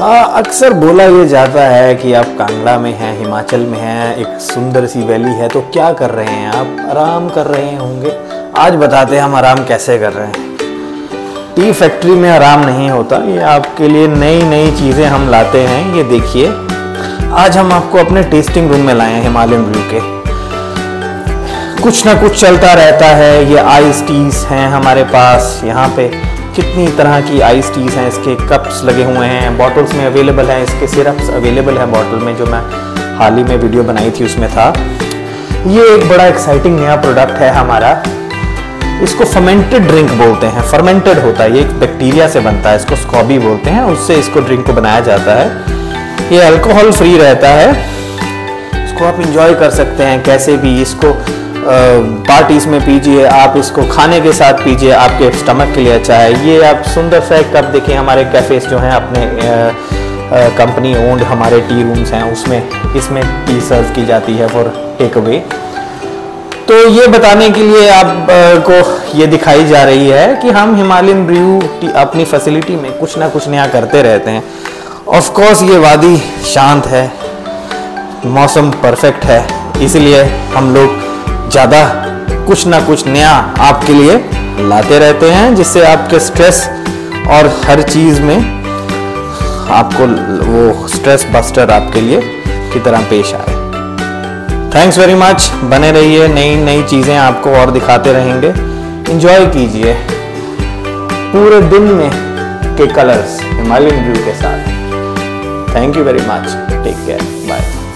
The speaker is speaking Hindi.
हाँ अक्सर बोला ये जाता है कि आप कांगड़ा में हैं, हिमाचल में हैं, एक सुंदर सी वैली है तो क्या कर रहे हैं आप? आराम कर रहे होंगे। आज बताते हैं हम आराम कैसे कर रहे हैं। टी फैक्ट्री में आराम नहीं होता, ये आपके लिए नई नई चीज़ें हम लाते हैं, ये देखिए। आज हम आपको अपने टेस्टिंग रूम में लाए हैं हिमालयन व्यू के। कुछ ना कुछ चलता रहता है, ये आइस टीज हैं हमारे पास, यहाँ पे। कितनी तरह की आइस टीज हैं, इसके कप्स लगे हुए हैं बॉटल्स में अवेलेबल हैं, इसके सिरप्स अवेलेबल हैं बॉटल में, जो मैं हाल ही में वीडियो बनाई थी उसमें था। ये एक बड़ा एक्साइटिंग नया प्रोडक्ट है हमारा। इसको फर्मेंटेड ड्रिंक बोलते हैं फर्मेंटेड होता है, ये एक बैक्टीरिया से बनता है, इसको स्कॉबी बोलते हैं, उससे इसको ड्रिंक को बनाया जाता है। ये अल्कोहल फ्री रहता है। इसको आप इंजॉय कर सकते हैं, कैसे भी इसको पार्टीज़ में पीजिए, आप इसको खाने के साथ पीजिए आपके स्टमक के लिए अच्छा है। ये आप सुंदर फैक्ट आप देखिए, हमारे कैफ़ेज जो हैं, अपने कंपनी ओन्ड हमारे टी रूम्स हैं, उसमें, इसमें टी सर्व की जाती है फॉर टेक अवे तो ये बताने के लिए आप को ये दिखाई जा रही है कि हम हिमालयन ब्रू अपनी फैसिलिटी में कुछ ना कुछ नया करते रहते हैं। ऑफ़ कोर्स ये वादी शांत है, मौसम परफेक्ट है, इसलिए हम लोग ज़्यादा कुछ ना कुछ नया आपके लिए लाते रहते हैं, जिससे आपके स्ट्रेस और हर चीज़ में आपको वो स्ट्रेस बस्टर आपके लिए की तरह पेश आए। थैंक्स वेरी मच बने रहिए, नई नई चीज़ें आपको और दिखाते रहेंगे। इंजॉय कीजिए पूरे दिन में के कलर्स हिमालयन व्यू के साथ। Thank you very much take care bye